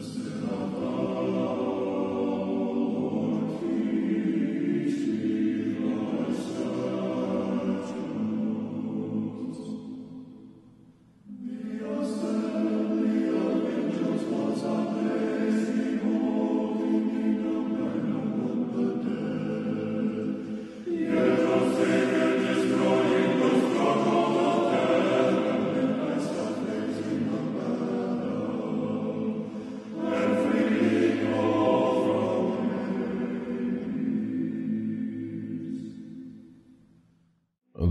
Mr. Lord.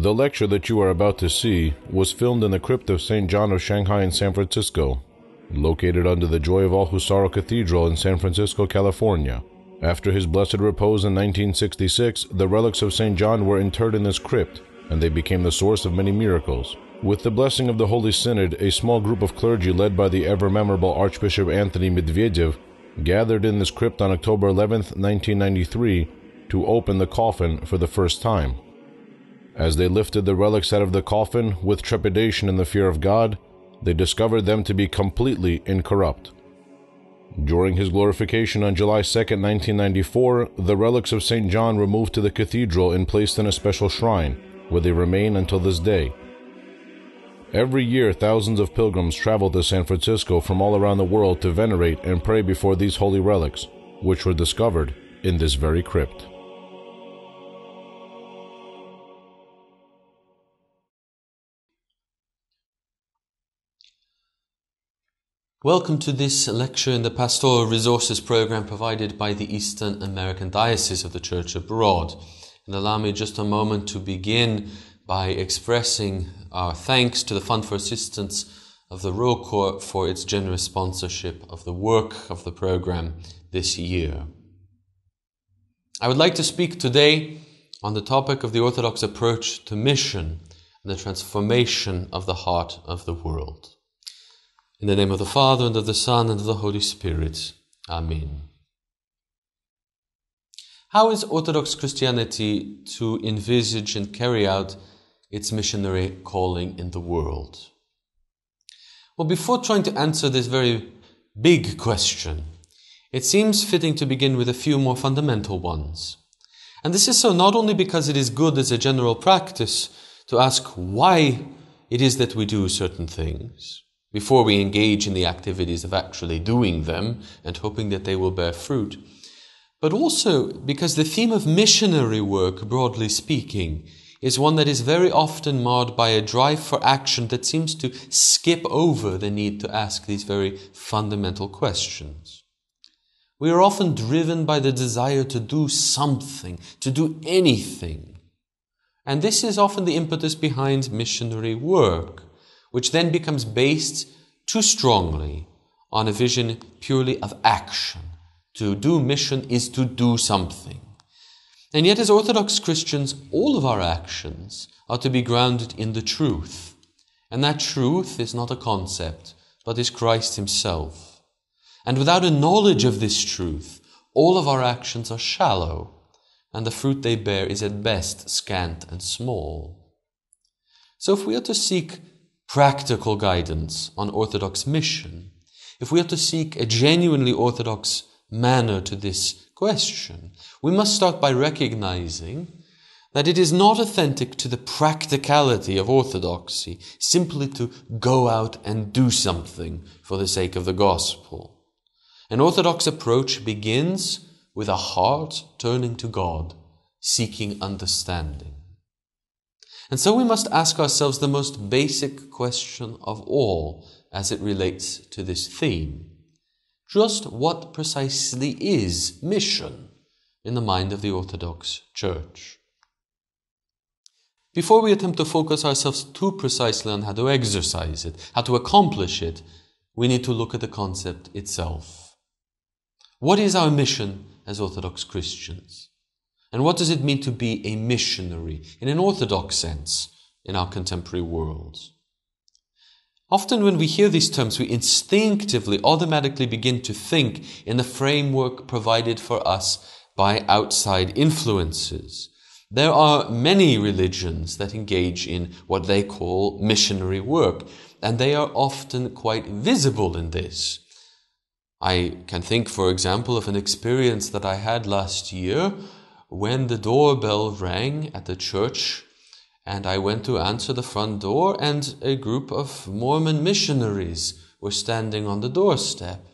The lecture that you are about to see was filmed in the crypt of St. John of Shanghai in San Francisco, located under the Joy of All Who Sorrow Cathedral in San Francisco, California. After his blessed repose in 1966, the relics of St. John were interred in this crypt, and they became the source of many miracles. With the blessing of the Holy Synod, a small group of clergy led by the ever memorable Archbishop Anthony Medvedev gathered in this crypt on October 11, 1993, to open the coffin for the first time. As they lifted the relics out of the coffin with trepidation and the fear of God, they discovered them to be completely incorrupt. During his glorification on July 2, 1994, the relics of St. John were moved to the cathedral and placed in a special shrine, where they remain until this day. Every year, thousands of pilgrims travel to San Francisco from all around the world to venerate and pray before these holy relics, which were discovered in this very crypt. Welcome to this lecture in the Pastoral Resources Program provided by the Eastern American Diocese of the Church Abroad. And allow me just a moment to begin by expressing our thanks to the Fund for Assistance of the ROCOR for its generous sponsorship of the work of the program this year. I would like to speak today on the topic of the Orthodox approach to mission and the transformation of the heart of the world. In the name of the Father, and of the Son, and of the Holy Spirit. Amen. How is Orthodox Christianity to envisage and carry out its missionary calling in the world? Well, before trying to answer this very big question, it seems fitting to begin with a few more fundamental ones. And this is so not only because it is good as a general practice to ask why it is that we do certain things, before we engage in the activities of actually doing them and hoping that they will bear fruit, but also because the theme of missionary work, broadly speaking, is one that is very often marred by a drive for action that seems to skip over the need to ask these very fundamental questions. We are often driven by the desire to do something, to do anything. And this is often the impetus behind missionary work which then becomes based too strongly on a vision purely of action. To do mission is to do something. And yet, as Orthodox Christians, all of our actions are to be grounded in the truth. And that truth is not a concept, but is Christ Himself. And without a knowledge of this truth, all of our actions are shallow, and the fruit they bear is at best scant and small. So, if we are to seek practical guidance on Orthodox mission, if we are to seek a genuinely Orthodox manner to this question, we must start by recognizing that it is not authentic to the practicality of Orthodoxy simply to go out and do something for the sake of the gospel. An Orthodox approach begins with a heart turning to God, seeking understanding. And so we must ask ourselves the most basic question of all as it relates to this theme. Just what precisely is mission in the mind of the Orthodox Church? Before we attempt to focus ourselves too precisely on how to exercise it, how to accomplish it, we need to look at the concept itself. What is our mission as Orthodox Christians? And what does it mean to be a missionary in an orthodox sense in our contemporary world? Often, when we hear these terms, we instinctively, automatically begin to think in the framework provided for us by outside influences. There are many religions that engage in what they call missionary work, and they are often quite visible in this. I can think, for example, of an experience that I had last year when the doorbell rang at the church and I went to answer the front door, and a group of Mormon missionaries were standing on the doorstep.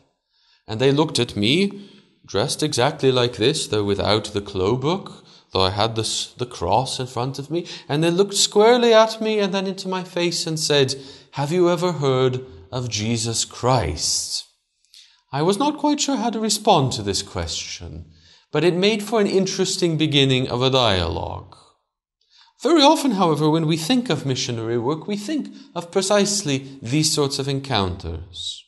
And they looked at me, dressed exactly like this, though without the klobuk, though I had the, the cross in front of me, and they looked squarely at me and then into my face and said, Have you ever heard of Jesus Christ? I was not quite sure how to respond to this question, but it made for an interesting beginning of a dialogue. Very often, however, when we think of missionary work, we think of precisely these sorts of encounters.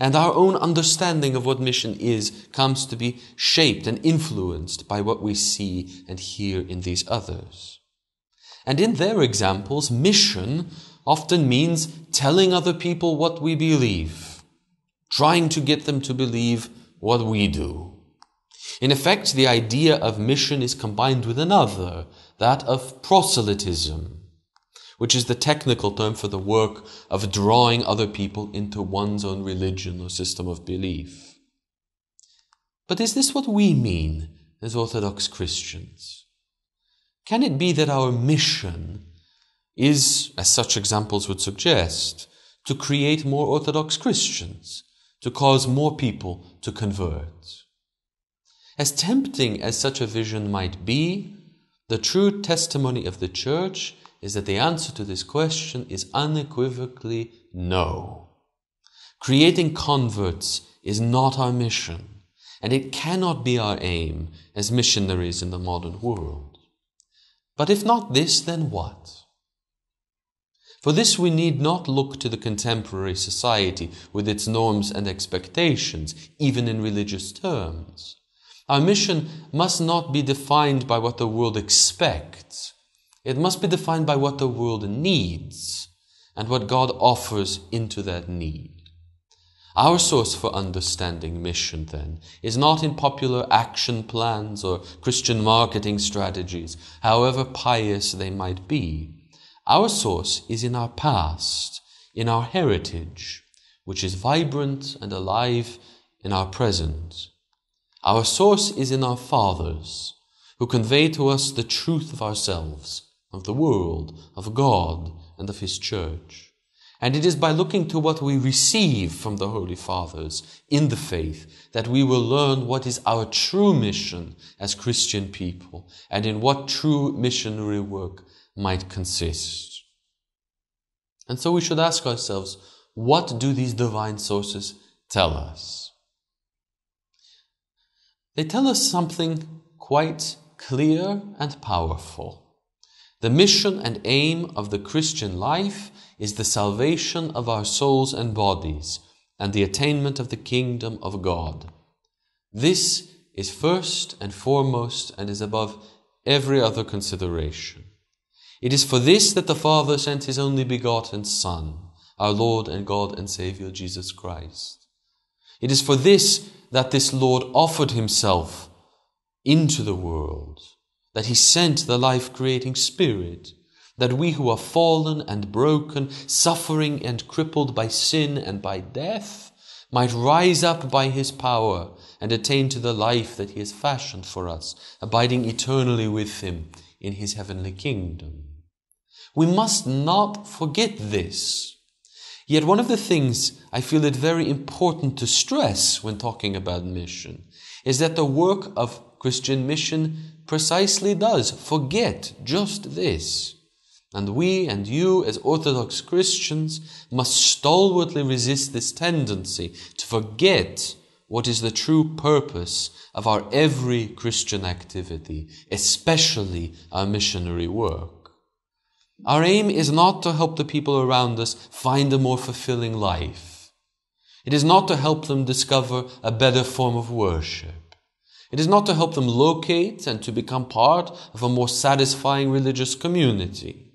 And our own understanding of what mission is comes to be shaped and influenced by what we see and hear in these others. And in their examples, mission often means telling other people what we believe, trying to get them to believe what we do. In effect, the idea of mission is combined with another, that of proselytism, which is the technical term for the work of drawing other people into one's own religion or system of belief. But is this what we mean as Orthodox Christians? Can it be that our mission is, as such examples would suggest, to create more Orthodox Christians, to cause more people to convert? As tempting as such a vision might be, the true testimony of the church is that the answer to this question is unequivocally no. Creating converts is not our mission, and it cannot be our aim as missionaries in the modern world. But if not this, then what? For this we need not look to the contemporary society with its norms and expectations, even in religious terms. Our mission must not be defined by what the world expects. It must be defined by what the world needs and what God offers into that need. Our source for understanding mission, then, is not in popular action plans or Christian marketing strategies, however pious they might be. Our source is in our past, in our heritage, which is vibrant and alive in our present. Our source is in our fathers, who convey to us the truth of ourselves, of the world, of God, and of His church. And it is by looking to what we receive from the Holy Fathers in the faith that we will learn what is our true mission as Christian people and in what true missionary work might consist. And so we should ask ourselves, what do these divine sources tell us? They tell us something quite clear and powerful. The mission and aim of the Christian life is the salvation of our souls and bodies and the attainment of the kingdom of God. This is first and foremost and is above every other consideration. It is for this that the Father sent His only begotten Son, our Lord and God and Savior Jesus Christ. It is for this that this Lord offered himself into the world, that he sent the life creating Spirit, that we who are fallen and broken, suffering and crippled by sin and by death, might rise up by his power and attain to the life that he has fashioned for us, abiding eternally with him in his heavenly kingdom. We must not forget this. Yet one of the things I feel it very important to stress when talking about mission is that the work of Christian mission precisely does forget just this. And we and you, as Orthodox Christians, must stalwartly resist this tendency to forget what is the true purpose of our every Christian activity, especially our missionary work. Our aim is not to help the people around us find a more fulfilling life. It is not to help them discover a better form of worship. It is not to help them locate and to become part of a more satisfying religious community.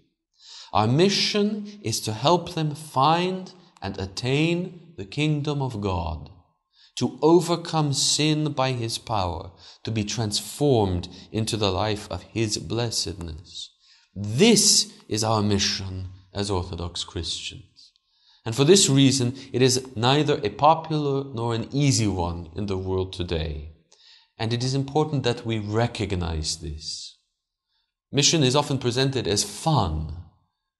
Our mission is to help them find and attain the kingdom of God, to overcome sin by His power, to be transformed into the life of His blessedness. This is our mission as Orthodox Christians. And for this reason, it is neither a popular nor an easy one in the world today. And it is important that we recognize this. Mission is often presented as fun,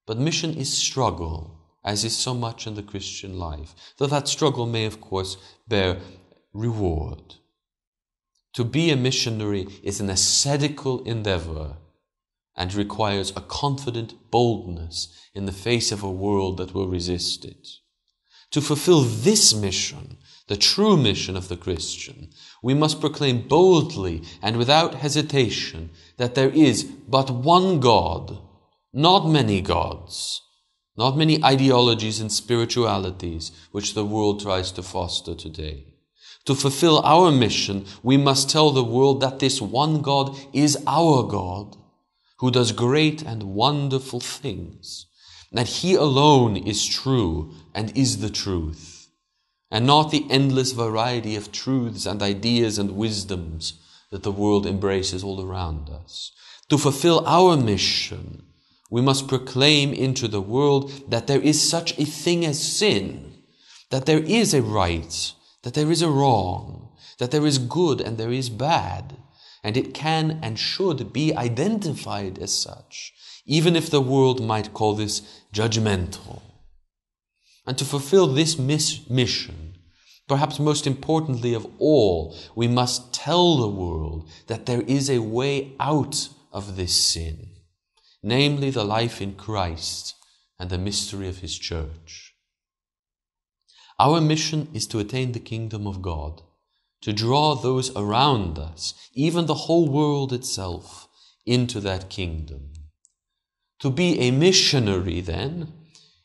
but mission is struggle, as is so much in the Christian life, though that struggle may, of course, bear reward. To be a missionary is an ascetical endeavor and requires a confident boldness in the face of a world that will resist it. To fulfill this mission, the true mission of the Christian, we must proclaim boldly and without hesitation that there is but one God, not many gods, not many ideologies and spiritualities which the world tries to foster today. To fulfill our mission, we must tell the world that this one God is our God, who does great and wonderful things, that He alone is true and is the truth, and not the endless variety of truths and ideas and wisdoms that the world embraces all around us. To fulfill our mission, we must proclaim into the world that there is such a thing as sin, that there is a right, that there is a wrong, that there is good and there is bad, and it can and should be identified as such, even if the world might call this judgmental. And to fulfill this miss- mission, perhaps most importantly of all, we must tell the world that there is a way out of this sin, namely the life in Christ and the mystery of His church. Our mission is to attain the kingdom of God to draw those around us, even the whole world itself, into that kingdom. To be a missionary, then,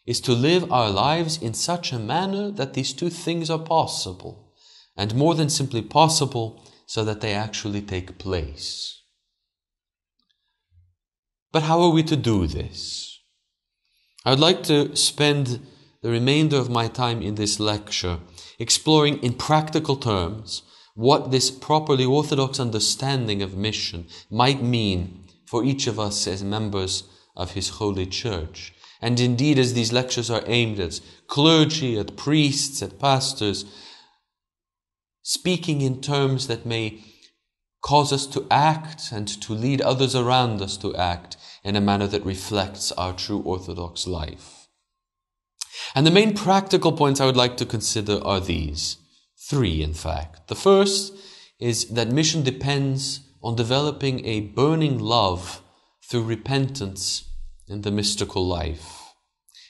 is to live our lives in such a manner that these two things are possible, and more than simply possible, so that they actually take place. But how are we to do this? I would like to spend the remainder of my time in this lecture exploring in practical terms what this properly orthodox understanding of mission might mean for each of us as members of His holy church. And indeed, as these lectures are aimed at clergy, at priests, at pastors, speaking in terms that may cause us to act and to lead others around us to act in a manner that reflects our true Orthodox life. And the main practical points I would like to consider are these. Three, in fact. The first is that mission depends on developing a burning love through repentance in the mystical life.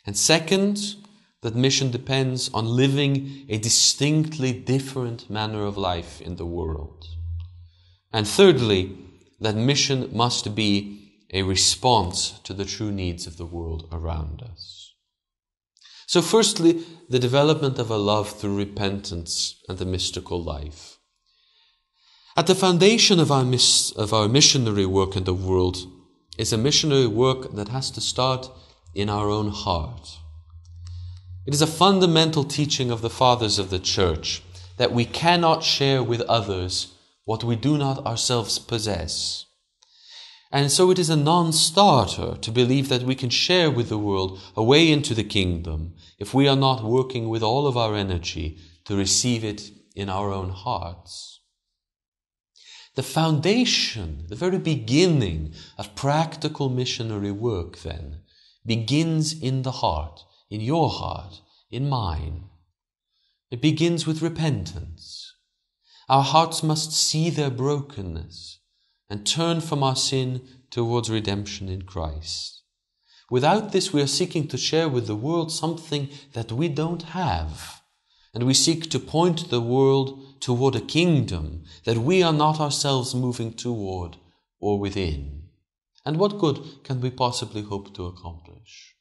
And second, that mission depends on living a distinctly different manner of life in the world. And thirdly, that mission must be a response to the true needs of the world around us. So, firstly, the development of a love through repentance and the mystical life. At the foundation of our, mis- of our missionary work in the world is a missionary work that has to start in our own heart. It is a fundamental teaching of the fathers of the church that we cannot share with others what we do not ourselves possess. And so it is a non starter to believe that we can share with the world a way into the kingdom if we are not working with all of our energy to receive it in our own hearts. The foundation, the very beginning of practical missionary work, then, begins in the heart, in your heart, in mine. It begins with repentance. Our hearts must see their brokenness and turn from our sin towards redemption in Christ. Without this, we are seeking to share with the world something that we don't have. And we seek to point the world toward a kingdom that we are not ourselves moving toward or within. And what good can we possibly hope to accomplish?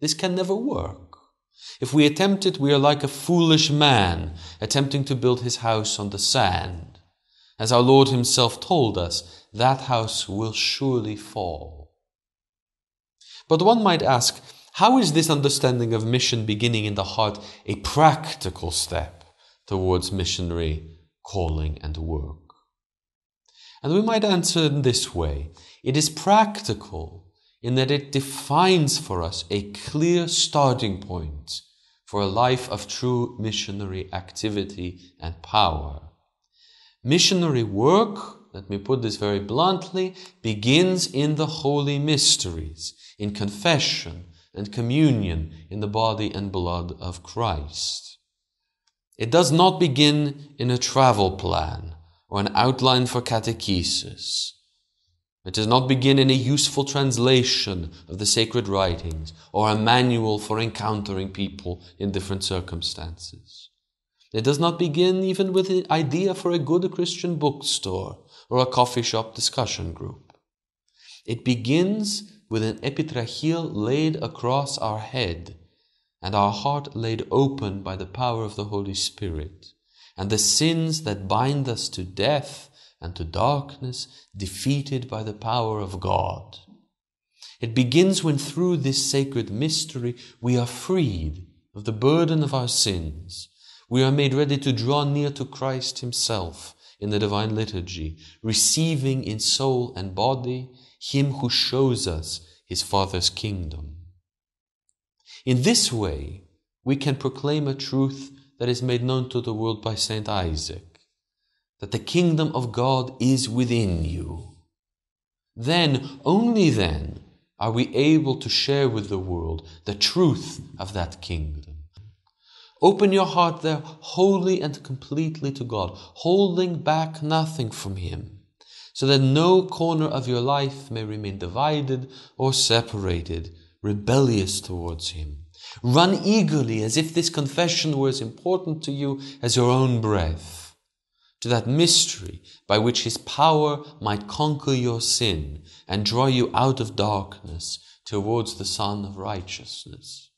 This can never work. If we attempt it, we are like a foolish man attempting to build his house on the sand. As our Lord Himself told us, that house will surely fall. But one might ask, how is this understanding of mission beginning in the heart a practical step towards missionary calling and work? And we might answer in this way it is practical in that it defines for us a clear starting point for a life of true missionary activity and power. Missionary work, let me put this very bluntly, begins in the holy mysteries, in confession and communion in the body and blood of Christ. It does not begin in a travel plan or an outline for catechesis. It does not begin in a useful translation of the sacred writings or a manual for encountering people in different circumstances. It does not begin even with the idea for a good Christian bookstore or a coffee shop discussion group. It begins with an epitrachelion laid across our head and our heart laid open by the power of the Holy Spirit, and the sins that bind us to death and to darkness defeated by the power of God. It begins when through this sacred mystery we are freed of the burden of our sins. We are made ready to draw near to Christ Himself in the divine liturgy, receiving in soul and body Him who shows us His Father's kingdom. In this way, we can proclaim a truth that is made known to the world by Saint Isaac that the kingdom of God is within you. Then, only then, are we able to share with the world the truth of that kingdom. Open your heart there wholly and completely to God, holding back nothing from Him, so that no corner of your life may remain divided or separated, rebellious towards Him. Run eagerly as if this confession were as important to you as your own breath to that mystery by which His power might conquer your sin and draw you out of darkness towards the Sun of righteousness.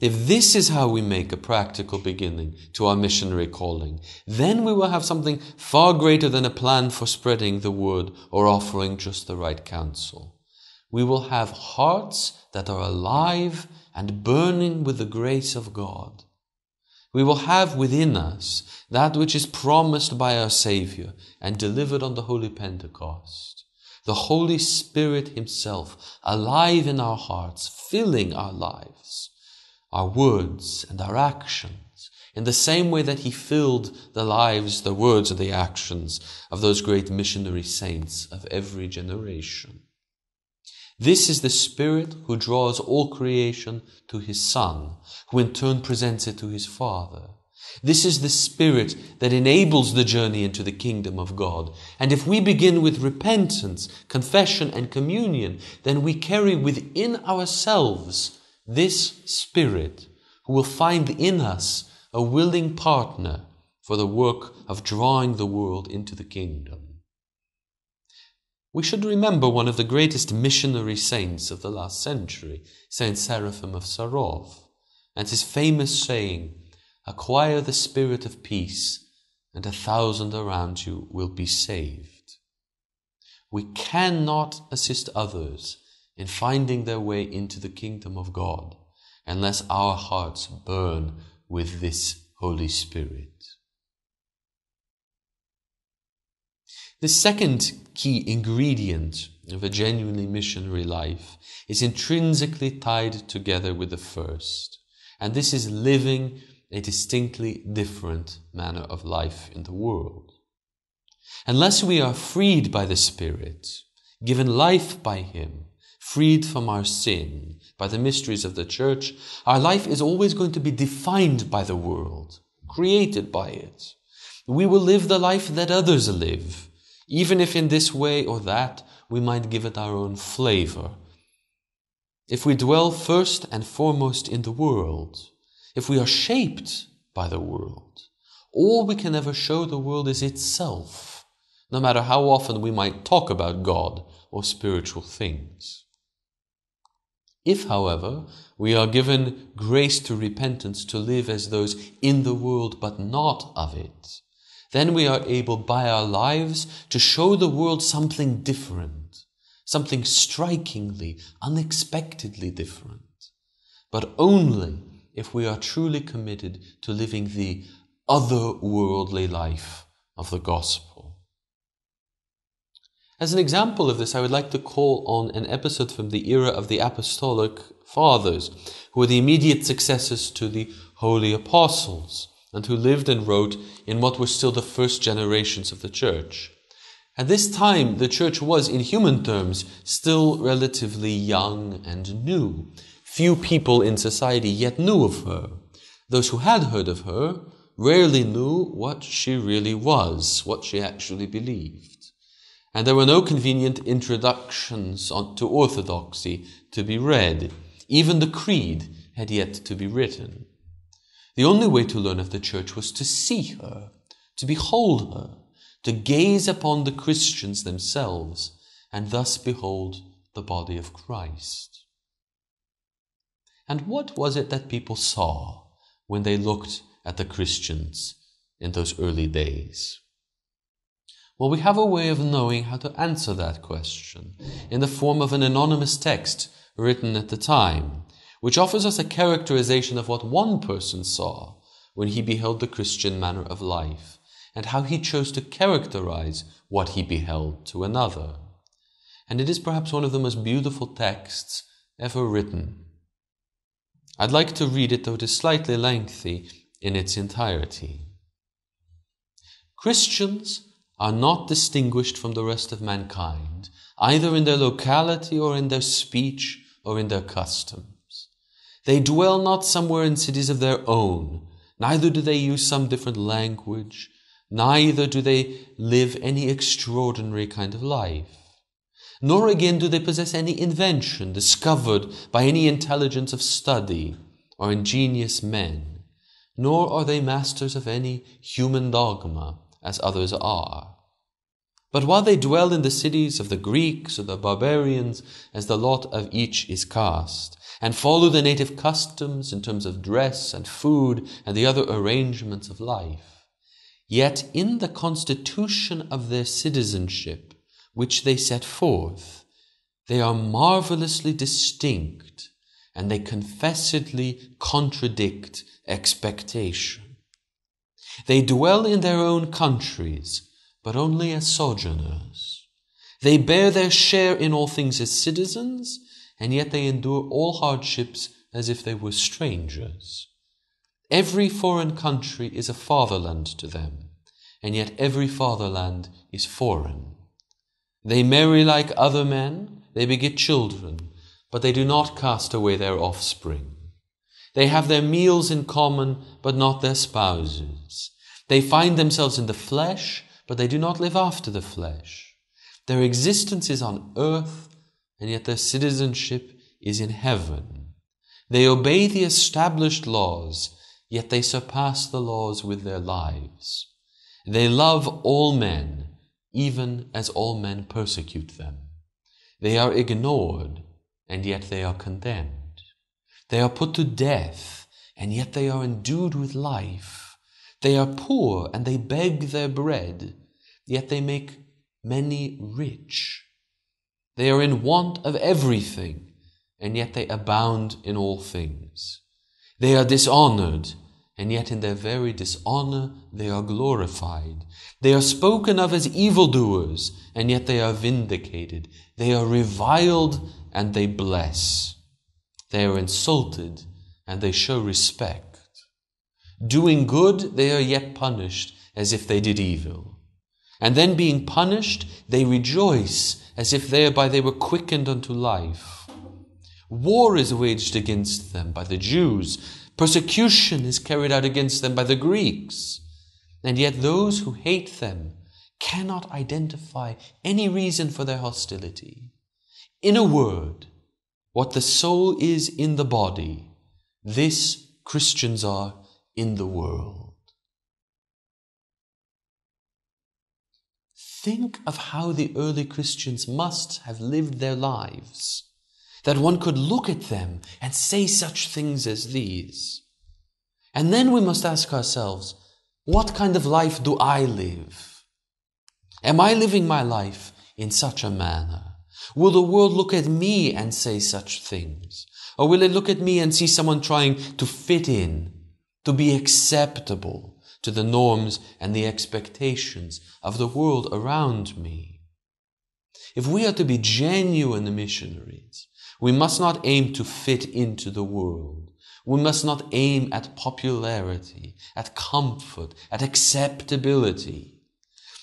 If this is how we make a practical beginning to our missionary calling, then we will have something far greater than a plan for spreading the word or offering just the right counsel. We will have hearts that are alive and burning with the grace of God we will have within us that which is promised by our Savior and delivered on the Holy Pentecost. The Holy Spirit Himself alive in our hearts, filling our lives, our words and our actions, in the same way that He filled the lives, the words, and the actions of those great missionary saints of every generation. This is the Spirit who draws all creation to His Son, who in turn presents it to His Father. This is the Spirit that enables the journey into the kingdom of God. And if we begin with repentance, confession, and communion, then we carry within ourselves this Spirit who will find in us a willing partner for the work of drawing the world into the kingdom. We should remember one of the greatest missionary saints of the last century, Saint Seraphim of Sarov, and his famous saying, Acquire the spirit of peace, and a thousand around you will be saved. We cannot assist others in finding their way into the kingdom of God unless our hearts burn with this Holy Spirit. The second key ingredient of a genuinely missionary life is intrinsically tied together with the first, and this is living a distinctly different manner of life in the world. Unless we are freed by the Spirit, given life by Him, freed from our sin by the mysteries of the church, our life is always going to be defined by the world, created by it. We will live the life that others live even if in this way or that we might give it our own flavor. If we dwell first and foremost in the world, if we are shaped by the world, all we can ever show the world is itself, no matter how often we might talk about God or spiritual things. If, however, we are given grace to repentance to live as those in the world but not of it, then we are able by our lives to show the world something different, something strikingly, unexpectedly different, but only if we are truly committed to living the otherworldly life of the gospel. As an example of this, I would like to call on an episode from the era of the Apostolic Fathers, who were the immediate successors to the Holy Apostles, and who lived and wrote in what were still the first generations of the Church. At this time, the Church was, in human terms, still relatively young and new. Few people in society yet knew of her. Those who had heard of her rarely knew what she really was, what she actually believed and there were no convenient introductions to orthodoxy to be read. Even the creed had yet to be written. The only way to learn of the church was to see her, to behold her, to gaze upon the Christians themselves, and thus behold the body of Christ. And what was it that people saw when they looked at the Christians in those early days? Well, we have a way of knowing how to answer that question in the form of an anonymous text written at the time, which offers us a characterization of what one person saw when he beheld the Christian manner of life, and how he chose to characterize what he beheld to another. And it is perhaps one of the most beautiful texts ever written. I'd like to read it, though it is slightly lengthy, in its entirety. Christians are not distinguished from the rest of mankind, either in their locality or in their speech or in their customs. They dwell not somewhere in cities of their own, neither do they use some different language, neither do they live any extraordinary kind of life. Nor again do they possess any invention discovered by any intelligence of study or ingenious men, nor are they masters of any human dogma as others are. But while they dwell in the cities of the Greeks or the barbarians, as the lot of each is cast, and follow the native customs in terms of dress and food and the other arrangements of life, yet in the constitution of their citizenship, which they set forth, they are marvelously distinct, and they confessedly contradict expectation. They dwell in their own countries, but only as sojourners. They bear their share in all things as citizens, and yet they endure all hardships as if they were strangers. Every foreign country is a fatherland to them, and yet every fatherland is foreign. They marry like other men, they beget children, but they do not cast away their offspring. They have their meals in common, but not their spouses. They find themselves in the flesh, but they do not live after the flesh. Their existence is on earth, and yet their citizenship is in heaven. They obey the established laws, yet they surpass the laws with their lives. They love all men, even as all men persecute them. They are ignored, and yet they are condemned. They are put to death, and yet they are endued with life. They are poor, and they beg their bread, yet they make many rich. They are in want of everything, and yet they abound in all things. They are dishonored, and yet in their very dishonor they are glorified. They are spoken of as evildoers, and yet they are vindicated. They are reviled, and they bless. They are insulted and they show respect. Doing good, they are yet punished as if they did evil. And then being punished, they rejoice as if thereby they were quickened unto life. War is waged against them by the Jews. Persecution is carried out against them by the Greeks. And yet those who hate them cannot identify any reason for their hostility. In a word, what the soul is in the body, this Christians are in the world. Think of how the early Christians must have lived their lives, that one could look at them and say such things as these. And then we must ask ourselves, what kind of life do I live? Am I living my life in such a manner? Will the world look at me and say such things? Or will it look at me and see someone trying to fit in, to be acceptable to the norms and the expectations of the world around me? If we are to be genuine missionaries, we must not aim to fit into the world. We must not aim at popularity, at comfort, at acceptability.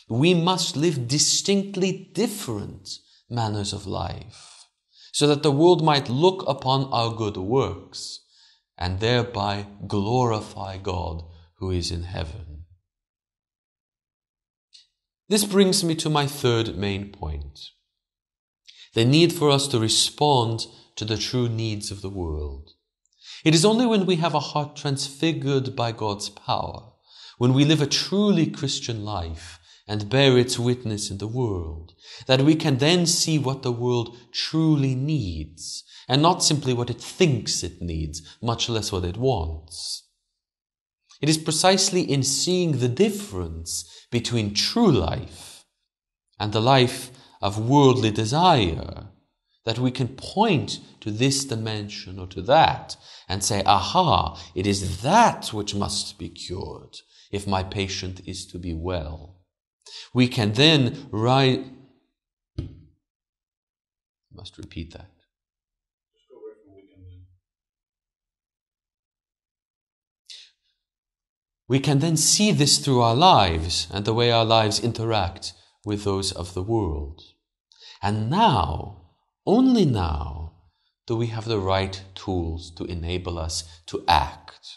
We must live distinctly different manners of life, so that the world might look upon our good works and thereby glorify God who is in heaven. This brings me to my third main point the need for us to respond to the true needs of the world. It is only when we have a heart transfigured by God's power, when we live a truly Christian life and bear its witness in the world, that we can then see what the world truly needs, and not simply what it thinks it needs, much less what it wants. It is precisely in seeing the difference between true life and the life of worldly desire that we can point to this dimension or to that and say, aha, it is that which must be cured if my patient is to be well. We can then write, must repeat that. We can then see this through our lives and the way our lives interact with those of the world. And now, only now, do we have the right tools to enable us to act.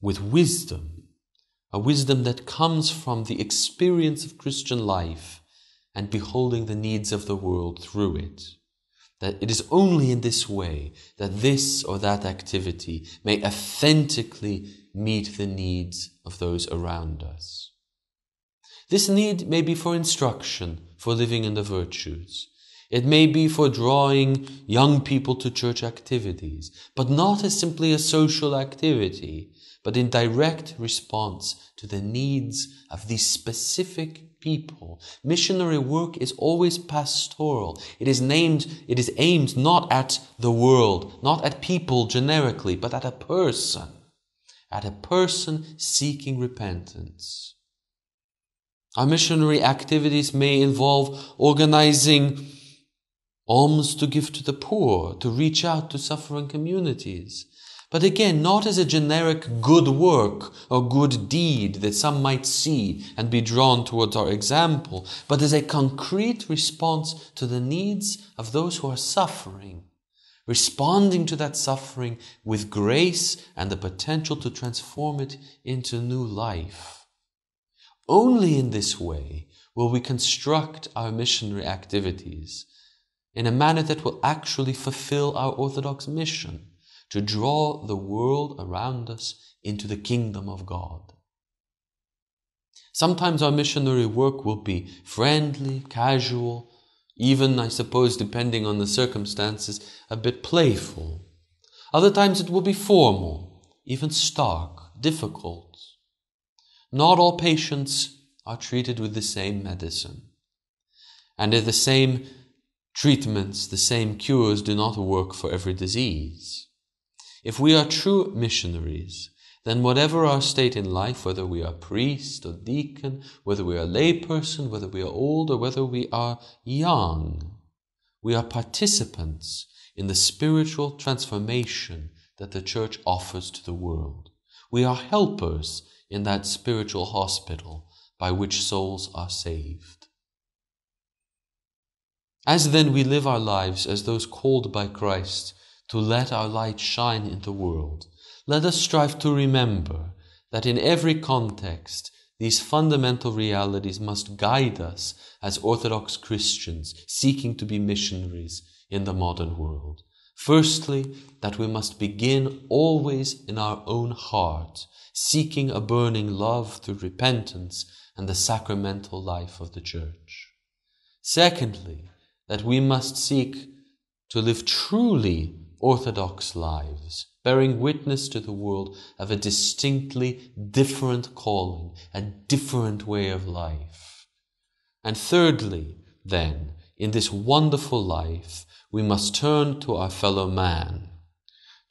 With wisdom, a wisdom that comes from the experience of Christian life and beholding the needs of the world through it. That it is only in this way that this or that activity may authentically meet the needs of those around us. This need may be for instruction, for living in the virtues. It may be for drawing young people to church activities, but not as simply a social activity, but in direct response to the needs of these specific people. Missionary work is always pastoral. It is named, it is aimed not at the world, not at people generically, but at a person, at a person seeking repentance. Our missionary activities may involve organizing alms to give to the poor, to reach out to suffering communities. But again, not as a generic good work or good deed that some might see and be drawn towards our example, but as a concrete response to the needs of those who are suffering, responding to that suffering with grace and the potential to transform it into new life. Only in this way will we construct our missionary activities in a manner that will actually fulfill our Orthodox mission to draw the world around us into the kingdom of God. Sometimes our missionary work will be friendly, casual, even, I suppose, depending on the circumstances, a bit playful. Other times it will be formal, even stark, difficult. Not all patients are treated with the same medicine. And if the same treatments, the same cures do not work for every disease. If we are true missionaries, then whatever our state in life, whether we are priest or deacon, whether we are layperson, whether we are old or whether we are young, we are participants in the spiritual transformation that the church offers to the world. We are helpers in that spiritual hospital by which souls are saved. As then we live our lives as those called by Christ to let our light shine in the world, let us strive to remember that in every context these fundamental realities must guide us as Orthodox Christians seeking to be missionaries in the modern world. Firstly, that we must begin always in our own heart seeking a burning love through repentance and the sacramental life of the Church. Secondly, that we must seek to live truly orthodox lives, bearing witness to the world of a distinctly different calling, a different way of life. And thirdly, then, in this wonderful life, we must turn to our fellow man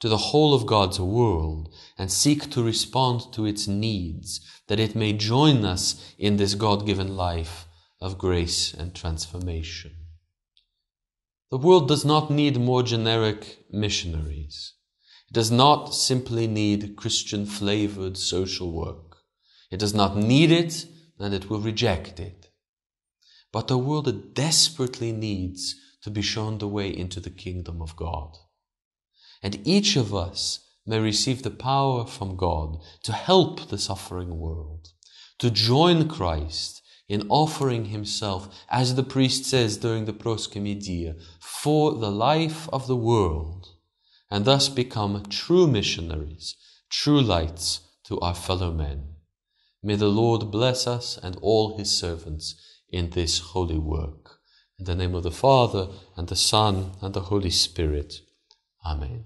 to the whole of God's world and seek to respond to its needs, that it may join us in this God given life of grace and transformation. The world does not need more generic missionaries. It does not simply need Christian flavored social work. It does not need it, and it will reject it. But the world desperately needs to be shown the way into the kingdom of God. And each of us may receive the power from God to help the suffering world, to join Christ in offering himself, as the priest says during the Proskomedia, for the life of the world, and thus become true missionaries, true lights to our fellow men. May the Lord bless us and all his servants in this holy work. In the name of the Father, and the Son, and the Holy Spirit. Amen.